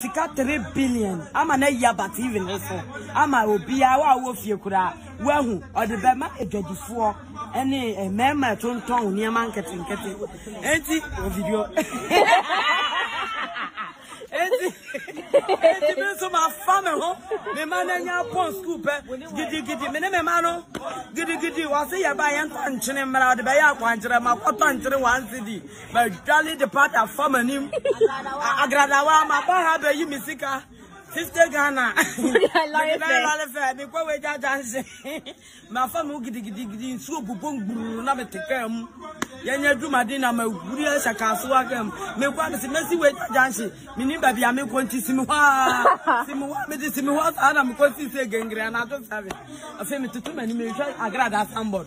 Sika three billion ama no ayi aba TV no so ama obiara, wo a wowɔ fie koraa woahu, ɔde bɛma adwadifoɔ ne mmarima ɛtontɔn nneɛma nketenkete. Enti, wɔ video. Enti, enti me nso mafa me ho, me ma no anya pɔn sukuu pɛ, gidigidi, me ne me ma no, gidigidi, wɔse yɛba yɛntɔ nkyene mmra, ɔde bɛyɛ akwankyerɛ, makɔtɔ nkyene one cedi. Madwale de part afa m'anim. Agradawa, maba ha bɛyi me sika. 50 Ghana. Mede bɛyɛ lɔre fɛ. Mekɔ wei gyagya nse. Mafa me ho gidigidigidi nsuo bobɔ ngburu na mete kaa mu. Yɛnyɛ adwumaden na mahuri ahyɛ kaa so aka mu. Mekɔ a mese mɛsi wei gyagya nse. Menim baabi a mekɔ nti si me hɔ a. Si me hɔ a mede si me hɔ saa na mekɔ sii sɛ gengere anadwo sɛbe. Afei metoto m'anim mehwɛ agrada sambɔd.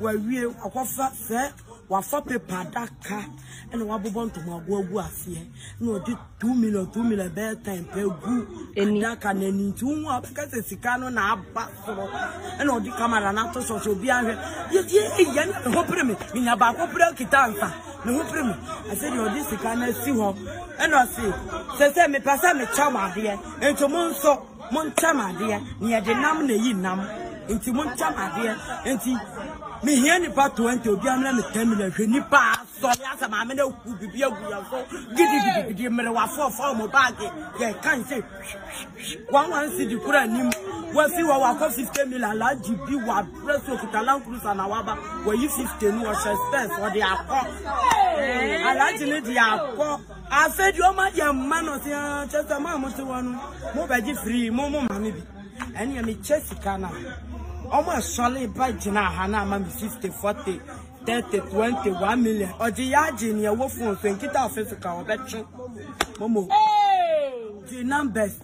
Wawie, wakɔfa sɛ wafa pepa adaka na wabobɔ ntomago agu aseɛ na ɔde two million two million bɛyɛ tan pɛ gu adaka no ani nti wohu a bɛka sɛ sika no na aba soro na ɔde kamera no ato sɔ so obi ahwɛ yɛyɛ yɛn ne ho pere me menya baako pere kita nsa ne ho pere me ɛsɛ deɛ ɔde sika no asi hɔ ɛna ɔse sɛ sɛ mepɛ sɛ mekyɛ wadeɛ nti mo nso Montɛm adeɛ, na yɛde nam na ɛyi nam, nti montɛm adeɛ, nti mehia nipa 20, obiara mmrɛ me 10 million, hwɛ nipa a asɔre asɛ maame no ahu bibi agu yɛn so, gidigidigidi, mmerewafo ɔfa wɔn baage, yɛkan sɛ wɔn wɔn si di koro anim, wafi wɔ wakɔ 50 million, alagye bi wɔ abrɛ so okuta lankrusa na waba, wɔyi 50 no wɔhyɛ spɛs, wɔde akɔ, alagye no de akɔ. Afei deɛ ɔma yɛ mma no se ara kyɛ sɛ mo a mote hɔ no mobɛgye firii mo mo maame bi ɛneɛ mekyɛ sika no a ɔmo ɛsɔre ba gyina ha na ama me 50 40 30 20 1 million ɔgye yɛ agye neɛ wɔ fon so nkita ɔfe so ka ɔbɛtwe momo gye numbers